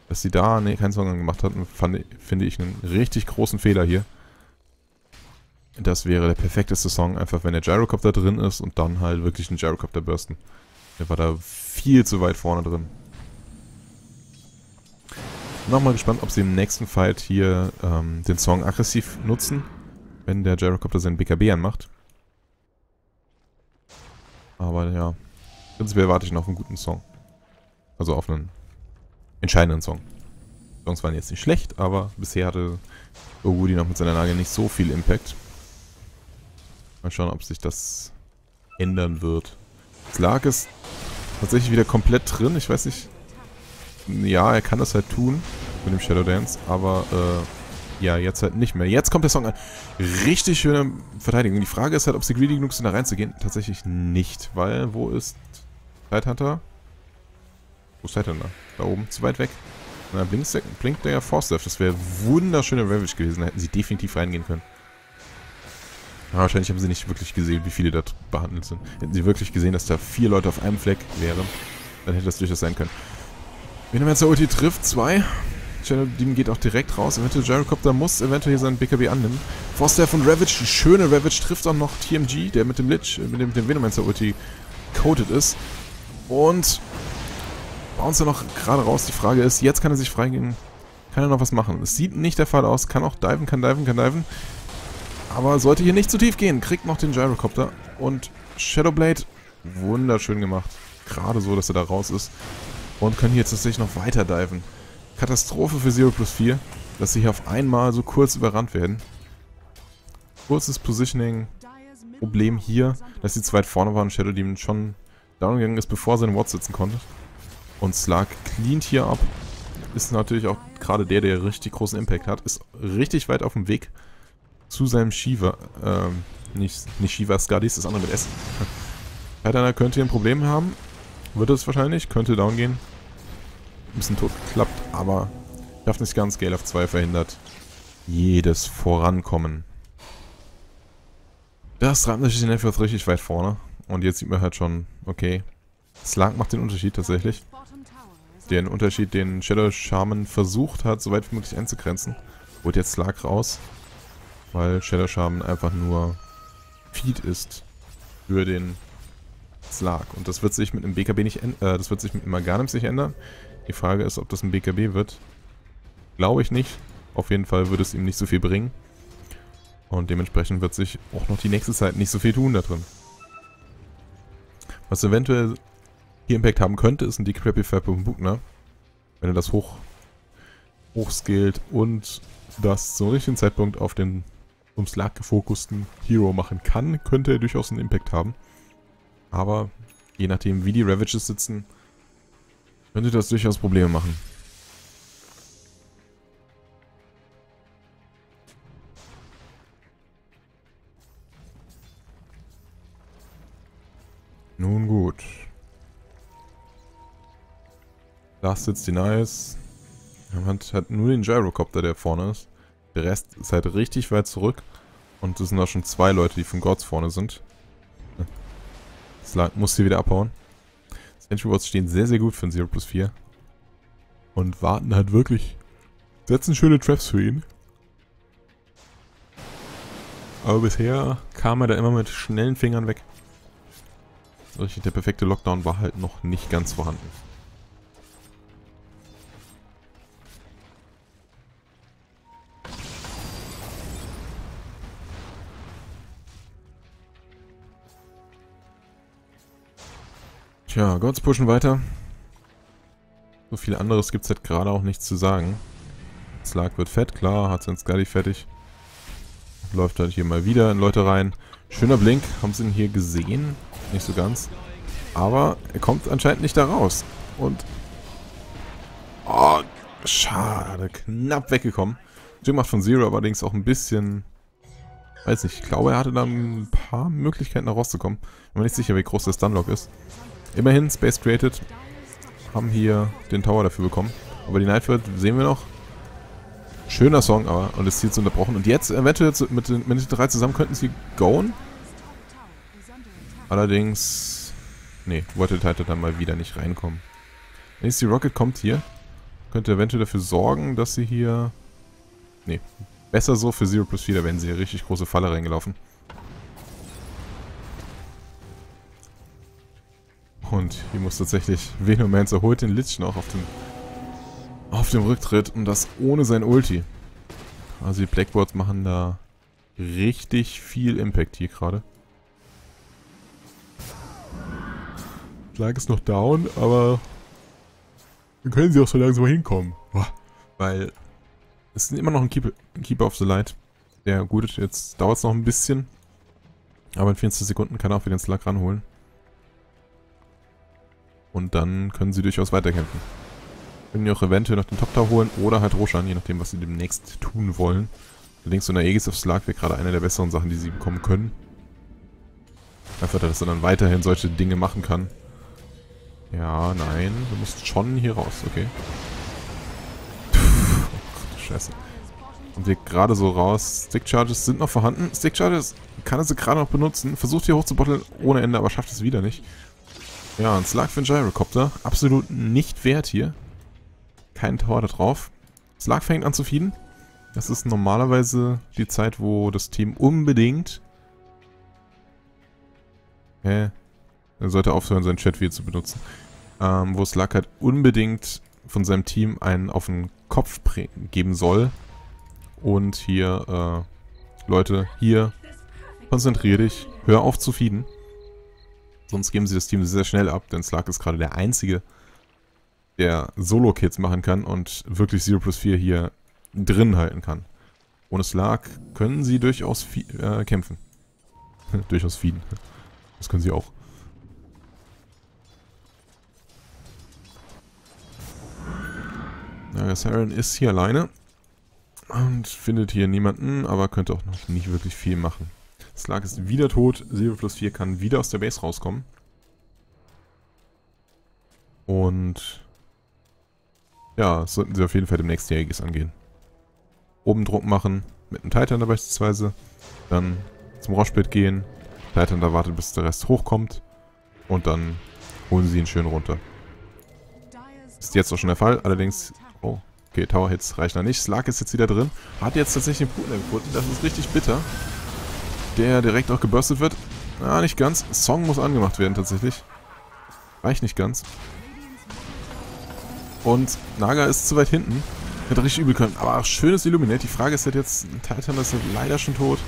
dass sie da nee, keinen Song gemacht hatten, fand, finde ich einen richtig großen Fehler hier. Das wäre der perfekteste Song, einfach wenn der Gyrocopter drin ist und dann halt wirklich ein Gyrocopter bürsten. Der war da viel zu weit vorne drin. Nochmal gespannt, ob sie im nächsten Fight hier ähm, den Song aggressiv nutzen, wenn der Gyrocopter seinen BKB anmacht. Aber ja, prinzipiell warte ich noch auf einen guten Song. Also auf einen entscheidenden Song. Songs waren jetzt nicht schlecht, aber bisher hatte Ogudi noch mit seiner Lage nicht so viel Impact. Mal schauen, ob sich das ändern wird. Clark ist tatsächlich wieder komplett drin. Ich weiß nicht. Ja, er kann das halt tun mit dem Shadow Dance, aber äh, ja, jetzt halt nicht mehr. Jetzt kommt der Song an. Richtig schöne Verteidigung. Die Frage ist halt, ob sie greedy genug sind, da reinzugehen. Tatsächlich nicht, weil wo ist Tidehunter? Wo ist Tidehunter? Da oben, zu weit weg. Na, blinkt, blinkt der Force Death. Das wäre wunderschöne Ravage gewesen. Da hätten sie definitiv reingehen können. Aber wahrscheinlich haben sie nicht wirklich gesehen, wie viele da behandelt sind. Hätten sie wirklich gesehen, dass da vier Leute auf einem Fleck wären, dann hätte das durchaus sein können. Wenn er jetzt der Ulti trifft, zwei. Shadow Demon geht auch direkt raus. Eventuell Gyrocopter muss eventuell hier seinen BKB annehmen. Forster von Ravage, schöne Ravage, trifft auch noch TMG, der mit dem Lich, äh, mit dem, dem Venomancer Ulti coated ist. Und bounce er noch gerade raus. Die Frage ist, jetzt kann er sich freigehen. Kann er noch was machen? Es sieht nicht der Fall aus. Kann auch diven, kann diven, kann diven. Aber sollte hier nicht zu tief gehen. Kriegt noch den Gyrocopter. Und Shadowblade, wunderschön gemacht. Gerade so, dass er da raus ist. Und können hier tatsächlich noch weiter diven. Katastrophe für Zero plus 4, dass sie hier auf einmal so kurz überrannt werden. Kurzes Positioning. Problem hier, dass sie zu weit vorne waren und Shadow Demon schon down gegangen ist, bevor seinen Watt sitzen konnte. Und Slug cleant hier ab. Ist natürlich auch gerade der, der richtig großen Impact hat. Ist richtig weit auf dem Weg zu seinem Shiva. Ähm, nicht, nicht Shiva Skadis, das andere mit S. Patana könnte hier ein Problem haben. Wird es wahrscheinlich. Könnte down gehen. Ein bisschen tot geklappt, aber schafft nicht ganz. Gale auf 2 verhindert jedes Vorankommen. Das treibt natürlich den Nephiroth richtig weit vorne. Und jetzt sieht man halt schon, okay, Slug macht den Unterschied tatsächlich. Den Unterschied, den Shadow Shaman versucht hat, so weit wie möglich einzugrenzen. Holt jetzt Slug raus. Weil Shadow Shaman einfach nur Feed ist für den Slug. Und das wird sich mit einem BKB nicht ändern. Äh, das wird sich mit Aghanim nicht ändern. Die Frage ist, ob das ein BKB wird. Glaube ich nicht. Auf jeden Fall würde es ihm nicht so viel bringen. Und dementsprechend wird sich auch noch die nächste Zeit nicht so viel tun da drin. Was eventuell hier Impact haben könnte, ist ein Decrepify vom Bugner. Wenn er das hoch hochskillt und das zum richtigen Zeitpunkt auf den ums Lag gefokusten Hero machen kann, könnte er durchaus einen Impact haben. Aber je nachdem, wie die Ravages sitzen, könnte das durchaus Probleme machen. Nun gut. Last Hits Denies. Man hat, hat nur den Gyrocopter, der vorne ist. Der Rest ist halt richtig weit zurück. Und es sind auch schon zwei Leute, die von Gods vorne sind. Das muss hier wieder abhauen. Sentry Wards stehen sehr, sehr gut für ein 0 plus 4. Und warten halt wirklich. Setzen schöne Traps für ihn. Aber bisher kam er da immer mit schnellen Fingern weg. Richtig, der perfekte Lockdown war halt noch nicht ganz vorhanden. Tja, Gods pushen weiter. So viel anderes gibt es halt gerade auch nichts zu sagen. Slark wird fett, klar, hat sein Scully fertig. Läuft halt hier mal wieder in Leute rein. Schöner Blink, haben sie ihn hier gesehen? Nicht so ganz. Aber er kommt anscheinend nicht da raus. Und... Oh, schade, knapp weggekommen. Jim macht von Zero allerdings auch ein bisschen... Weiß nicht, ich glaube, er hatte da ein paar Möglichkeiten da rauszukommen. Bin mir nicht sicher, wie groß der Stunlock ist. Immerhin, Space Created haben hier den Tower dafür bekommen. Aber die Nightfield sehen wir noch. Schöner Song, aber und das Ziel ist unterbrochen. Und jetzt eventuell mit den, mit den drei zusammen könnten sie goen. Allerdings, nee, wollte Titan dann mal wieder nicht reinkommen. AC Rocket kommt hier. Könnte eventuell dafür sorgen, dass sie hier... Nee, besser so für 0 plus 4, da wären sie hier richtig große Falle reingelaufen. Und hier muss tatsächlich Venomancer holt den Lich noch auf dem, auf dem Rücktritt und das ohne sein Ulti. Also die Blackboards machen da richtig viel Impact hier gerade. Schlag ist noch down, aber dann können sie auch so langsam hinkommen. Weil es ist immer noch ein Keeper, Keeper of the Light. Der gut, jetzt dauert es noch ein bisschen. Aber in 24 Sekunden kann er auch wieder den Slug ranholen. Und dann können sie durchaus weiterkämpfen. Können die auch eventuell noch den Top Tower holen oder halt Roshan, je nachdem, was sie demnächst tun wollen. Allerdings so eine Aegis of Slug wäre gerade eine der besseren Sachen, die sie bekommen können. Einfach, dass er dann weiterhin solche Dinge machen kann. Ja, nein, du musst schon hier raus, okay. Puh, oh Gott, Scheiße. Und wir gerade so raus. Stick Charges sind noch vorhanden. Stick Charges kann er sie gerade noch benutzen. Versucht hier hochzubotteln ohne Ende, aber schafft es wieder nicht. Ja, ein Slug für einen Gyrocopter. Absolut nicht wert hier. Kein Tower da drauf. Slug fängt an zu feeden. Das ist normalerweise die Zeit, wo das Team unbedingt... Hä? Er sollte aufhören, seinen Chat wieder zu benutzen. Ähm, wo Slug halt unbedingt von seinem Team einen auf den Kopf geben soll. Und hier, Leute, hier, konzentrier dich, hör auf zu feeden. Sonst geben sie das Team sehr schnell ab, denn Slark ist gerade der Einzige, der Solo-Kills machen kann und wirklich 0 plus 4 hier drin halten kann. Ohne Slark können sie durchaus äh, kämpfen. durchaus feeden. Das können sie auch. Naja, Saren ist hier alleine. Und findet hier niemanden, aber könnte auch noch nicht wirklich viel machen. Slark ist wieder tot. 0 plus 4 kann wieder aus der Base rauskommen. Und ja, sollten sie auf jeden Fall demnächst Jägiges angehen. Oben Druck machen, mit einem Titan da beispielsweise. Dann zum Roshpit gehen. Titan da wartet, bis der Rest hochkommt. Und dann holen sie ihn schön runter. Ist jetzt auch schon der Fall, allerdings... Oh, okay, Tower Hits reichen da nicht. Slark ist jetzt wieder drin. Hat jetzt tatsächlich den Putin gefunden. Das ist richtig bitter. Der direkt auch geburstet wird. Ah, nicht ganz. Song muss angemacht werden tatsächlich. Reicht nicht ganz. Und Naga ist zu weit hinten. Hätte richtig übel können. Aber schönes Illuminate. Die Frage ist halt jetzt, Titan ist halt leider schon tot.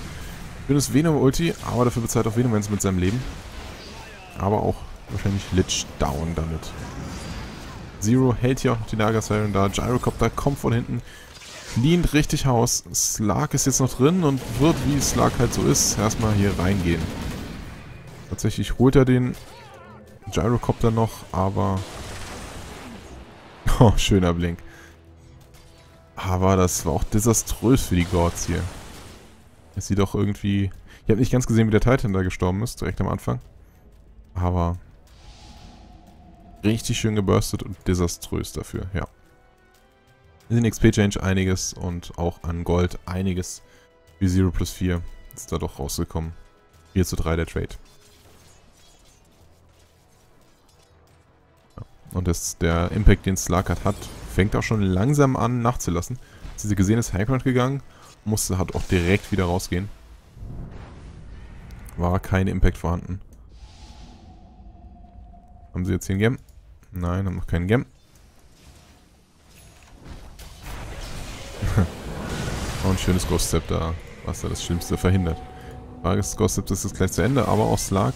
Schönes Venom-Ulti, aber dafür bezahlt auch Venom mit seinem Leben. Aber auch wahrscheinlich Lich down damit. Zero hält hier auch noch die Naga Siren da. Gyrocopter kommt von hinten. Cleant richtig Haus. Slark ist jetzt noch drin und wird, wie Slark halt so ist, erstmal hier reingehen. Tatsächlich holt er den Gyrocopter noch, aber... Oh, schöner Blink. Aber das war auch desaströs für die Gods hier. Es sieht doch irgendwie... Ich habe nicht ganz gesehen, wie der Titan da gestorben ist, direkt am Anfang. Aber... Richtig schön geburstet und desaströs dafür, ja. In den XP-Change einiges und auch an Gold einiges. Wie 0 plus 4 ist da doch rausgekommen. 4 zu 3 der Trade. Und das, der Impact, den Slugard hat, fängt auch schon langsam an nachzulassen. Sie gesehen ist Highground gegangen, musste halt auch direkt wieder rausgehen. War kein Impact vorhanden. Haben sie jetzt hier einen Gem? Nein, haben noch keinen Gem. Schönes Ghost da, was da das Schlimmste verhindert. Frage ist, Ghost Step ist jetzt gleich zu Ende, aber auch Slark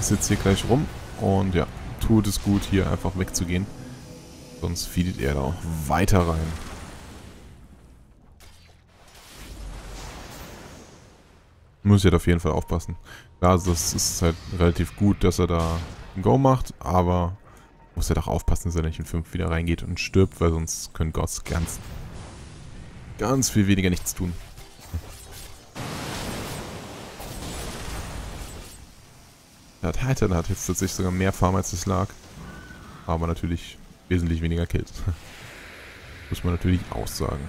ist jetzt hier gleich rum. Und ja, tut es gut, hier einfach wegzugehen. Sonst feedet er da auch weiter rein. Muss ich halt auf jeden Fall aufpassen. Ja, also das ist halt relativ gut, dass er da ein Go macht, aber muss halt auch aufpassen, dass er nicht in 5 wieder reingeht und stirbt, weil sonst können Gods ganz, ganz viel weniger nichts tun. Der Titan hat jetzt tatsächlich sogar mehr Farm als es lag. Aber natürlich wesentlich weniger Kills. Muss man natürlich auch sagen.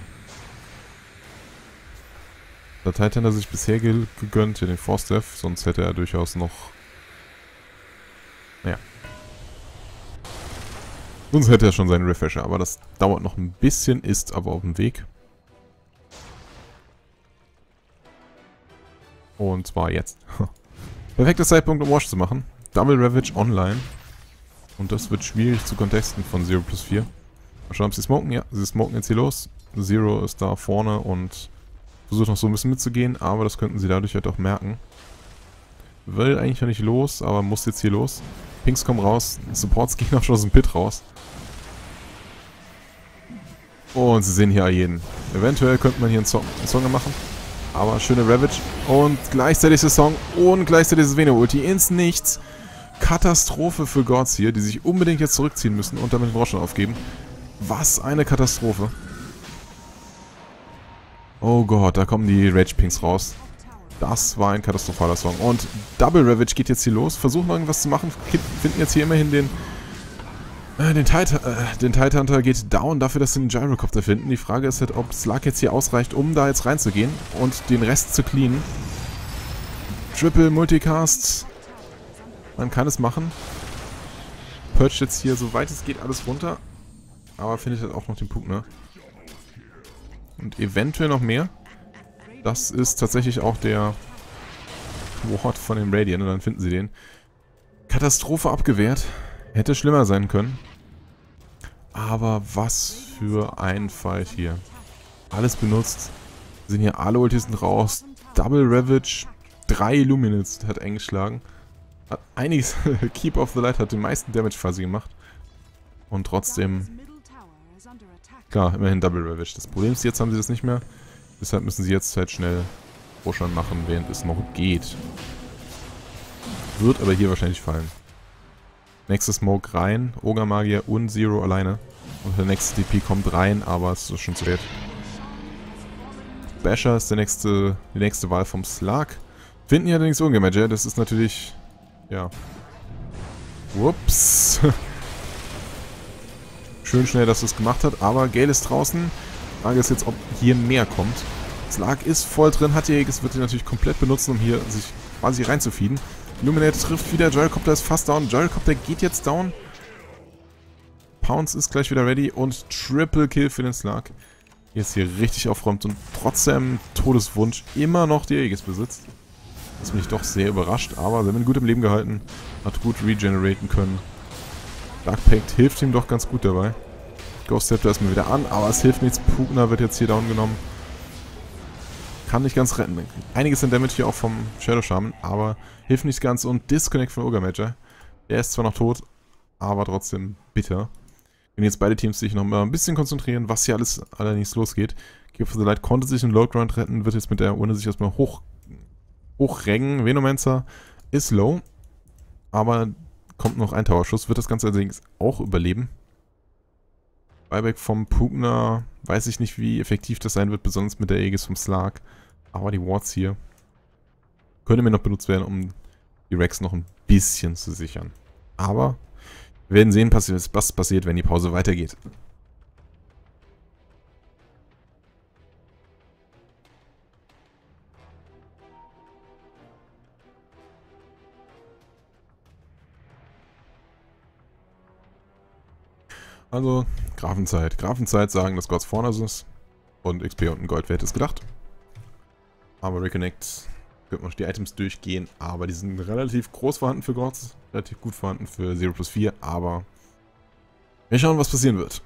Der Titan hat sich bisher ge gegönnt, ja den Force Death, sonst hätte er durchaus noch... Naja. Sonst hätte er schon seinen Refresher, aber das dauert noch ein bisschen, ist aber auf dem Weg. Und zwar jetzt. Perfekter Zeitpunkt, um Wash zu machen. Double Ravage online. Und das wird schwierig zu contesten von 0 plus 4. Mal schauen, ob sie smoken. Ja, sie smoken jetzt hier los. Zero ist da vorne und versucht noch so ein bisschen mitzugehen, aber das könnten sie dadurch halt auch merken. Will eigentlich noch nicht los, aber muss jetzt hier los. Pinks kommen raus, Supports gehen auch schon aus dem Pit raus. Und sie sehen hier jeden. Eventuell könnte man hier einen Song, einen Song machen. Aber schöne Ravage. Und gleichzeitig der Song und gleichzeitig das Veno-Ulti ins Nichts. Katastrophe für Gods hier, die sich unbedingt jetzt zurückziehen müssen und damit den Groschen aufgeben. Was eine Katastrophe. Oh Gott, da kommen die Rage Pings raus. Das war ein katastrophaler Song. Und Double Ravage geht jetzt hier los, versuchen irgendwas zu machen, finden jetzt hier immerhin den äh, den, Titan, äh, den Titan Hunter geht down dafür, dass sie den Gyrocopter finden. Die Frage ist halt, ob Slug jetzt hier ausreicht, um da jetzt reinzugehen und den Rest zu cleanen. Triple Multicast man kann es machen. Purge jetzt hier, soweit es geht, alles runter. Aber findet halt auch noch den Punkt, ne? Und eventuell noch mehr. Das ist tatsächlich auch der Ward von dem Radiant. Und dann finden sie den. Katastrophe abgewehrt. Hätte schlimmer sein können. Aber was für ein Fight hier. Alles benutzt. sind hier alle Ultis raus. Double Ravage, drei Illuminates hat eingeschlagen. Hat einiges, Keep of the Light hat den meisten Damage quasi gemacht. Und trotzdem, klar, immerhin Double Ravage. Das Problem ist, jetzt haben sie das nicht mehr. Deshalb müssen sie jetzt halt schnell Pushern machen, während es noch geht. Wird aber hier wahrscheinlich fallen. Nächste Smoke rein, Ogre Magier und Zero alleine. Und der nächste DP kommt rein, aber es ist schon zu spät. Basher ist der nächste, die nächste Wahl vom Slug. Finden hier allerdings Ungemagier, das ist natürlich, ja. Whoops. Schön schnell, dass es gemacht hat, aber Gale ist draußen. Frage ist jetzt, ob hier mehr kommt. Slug ist voll drin, hat die es wird ihn natürlich komplett benutzen, um hier sich quasi reinzufeeden. Illuminate trifft wieder, Gyrocopter ist fast down. Gyrocopter geht jetzt down. Pounce ist gleich wieder ready und Triple Kill für den Slug. Jetzt hier richtig aufräumt und trotzdem Todeswunsch immer noch die Aegis besitzt. Das mich doch sehr überrascht, aber sie haben ihn gut im Leben gehalten. Hat gut regeneraten können. Dark Pact hilft ihm doch ganz gut dabei. Ghost Scepter ist mir wieder an, aber es hilft nichts. Pugner wird jetzt hier down genommen. Kann nicht ganz retten. Einiges an Damage hier auch vom Shadow Shaman, aber hilft nicht ganz. Und Disconnect von Magi. Der ist zwar noch tot, aber trotzdem bitter. Wenn jetzt beide Teams sich noch mal ein bisschen konzentrieren, was hier alles allerdings losgeht. Give for the Light konnte sich im Low Ground retten, wird jetzt mit der Urne sich erstmal hoch, hochrengen. Venomancer ist low, aber kommt noch ein Towerschuss, wird das Ganze allerdings auch überleben. Buyback vom Pugner, weiß ich nicht, wie effektiv das sein wird, besonders mit der Aegis vom Slug. Aber die Wards hier können mir noch benutzt werden, um die Rex noch ein bisschen zu sichern. Aber wir werden sehen, was passiert, wenn die Pause weitergeht. Also, Grafenzeit. Grafenzeit sagen, dass Gods vorne ist. Und XP und ein Goldwert ist gedacht. Aber Reconnect wird man die Items durchgehen. Aber die sind relativ groß vorhanden für Gods. Relativ gut vorhanden für 0 plus 4. Aber wir schauen, was passieren wird.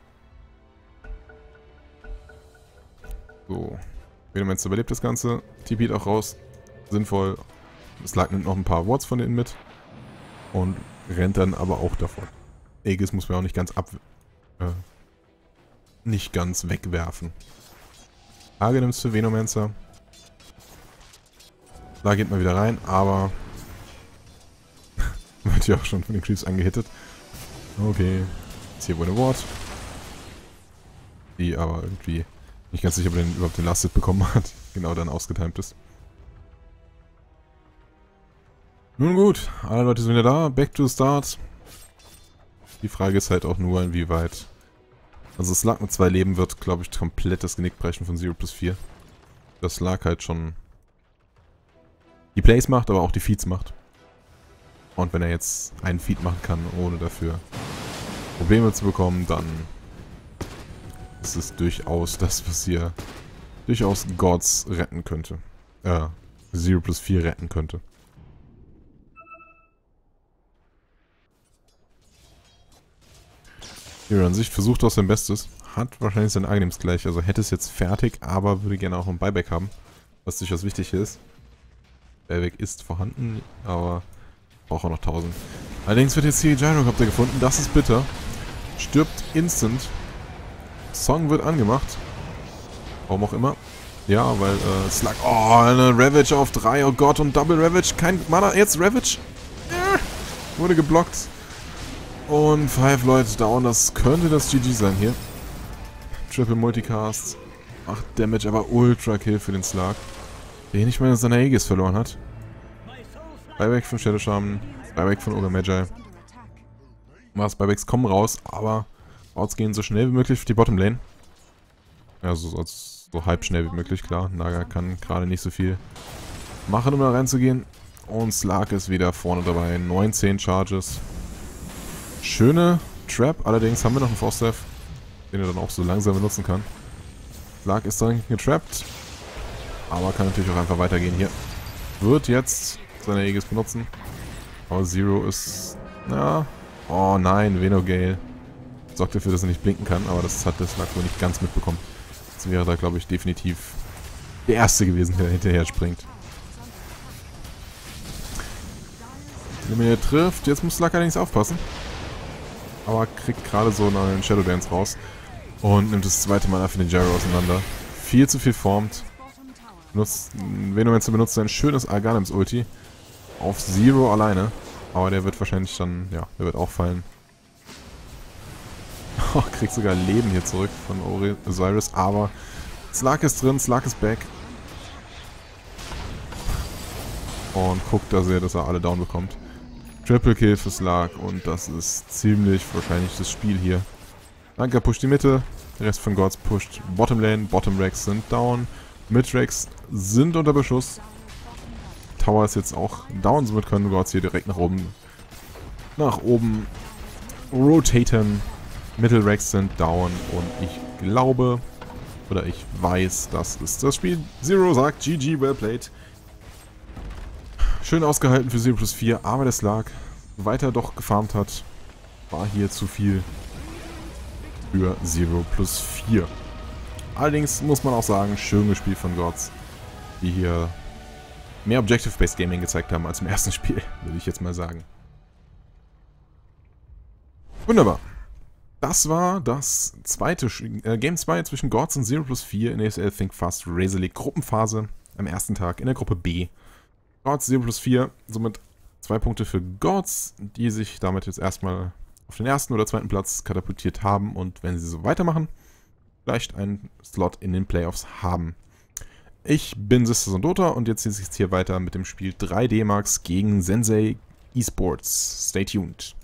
So. Venomance überlebt das Ganze. TP auch raus. Sinnvoll. Slug nimmt noch ein paar Wards von denen mit. Und rennt dann aber auch davon. Aegis muss man auch nicht ganz ab äh, nicht ganz wegwerfen. Lage nimmst für Venomancer. Da geht mal wieder rein, aber wird ja auch schon von den Creeps angehittet. Okay. Jetzt hier eine Ward. Die aber irgendwie nicht ganz sicher, ob er den überhaupt den Last Hit bekommen hat. Genau dann ausgetimt ist. Nun gut, alle Leute sind wieder da. Back to the start. Die Frage ist halt auch nur, inwieweit... Also Slug mit zwei Leben wird, glaube ich, komplett das Genick brechen von 0 plus 4. Das Slug halt schon die Plays macht, aber auch die Feeds macht. Und wenn er jetzt einen Feed machen kann, ohne dafür Probleme zu bekommen, dann ist es durchaus das, was hier durchaus Gods retten könnte. Äh, 0 plus 4 retten könnte. Hero an sich versucht auch sein Bestes. Hat wahrscheinlich sein Agnems gleich, also hätte es jetzt fertig, aber würde gerne auch ein Buyback haben. Was durchaus wichtig ist. Buyback ist vorhanden, aber braucht auch noch 1000. Allerdings wird jetzt hier Gyrocopter gefunden, das ist bitter. Stirbt instant. Song wird angemacht. Warum auch immer. Ja, weil äh, Slug... Oh, eine Ravage auf 3, oh Gott, und Double Ravage. Kein Mana, jetzt Ravage. Ja, wurde geblockt. Und 5 Leute down, das könnte das GG sein hier. Triple Multicast. 8 Damage, aber Ultra Kill für den Slug. Der nicht mal seine Aegis verloren hat. Buyback von Shadow Shaman. Buyback von Ogre Magi. Was, Buybacks kommen raus, aber Outs gehen so schnell wie möglich für die Bottom Lane. Also so, so halb schnell wie möglich, klar. Naga kann gerade nicht so viel machen, um da reinzugehen. Und Slark ist wieder vorne dabei. 19 Charges. Schöne Trap, allerdings haben wir noch einen Force den er dann auch so langsam benutzen kann. Slark ist dann getrappt, aber kann natürlich auch einfach weitergehen hier. Wird jetzt seine Aegis benutzen. Aber Zero ist... Na... Oh nein, Venogale. Sorgt dafür, dass er nicht blinken kann, aber das hat der Slug wohl nicht ganz mitbekommen. Das wäre da, glaube ich, definitiv der Erste gewesen, der hinterher springt. Wenn hier trifft, jetzt muss Slack allerdings aufpassen. Aber kriegt gerade so einen Shadow Dance raus. Und nimmt das zweite Mal einfach den Gyro auseinander. Viel zu viel formt. Benutzt, Venomancer benutzt ein schönes Arganims Ulti. Auf Zero alleine. Aber der wird wahrscheinlich dann, ja, der wird auch fallen. Oh, kriegt sogar Leben hier zurück von Osiris, aber Slark ist drin, Slark ist back. Und guckt, dass er, dass er alle down bekommt. Triple Kill für Slark und das ist ziemlich wahrscheinlich das Spiel hier. Danke, pusht die Mitte. Der Rest von Gods pusht Bottom Lane. Bottom Racks sind down. Mid Racks sind unter Beschuss. Tower ist jetzt auch down, somit können Gods hier direkt nach oben nach oben rotaten. Middle Racks sind down und ich glaube, oder ich weiß, das ist das Spiel. Zero sagt GG, well played. Schön ausgehalten für 0 plus 4, aber der Slark weiter doch gefarmt hat, war hier zu viel für 0 plus 4. Allerdings muss man auch sagen, schön gespielt von Gods, die hier mehr Objective-Based Gaming gezeigt haben als im ersten Spiel, würde ich jetzt mal sagen. Wunderbar. Das war das zweite äh, Game 2 zwischen Gods und 0 plus 4 in ASL Think Fast Razor League Gruppenphase am ersten Tag in der Gruppe B. Gods 0 plus 4, somit zwei Punkte für Gods, die sich damit jetzt erstmal auf den ersten oder zweiten Platz katapultiert haben und wenn sie so weitermachen, vielleicht einen Slot in den Playoffs haben. Ich bin Sisters und Dota und jetzt geht es hier weiter mit dem Spiel 3D Max gegen Sensei Esports. Stay tuned.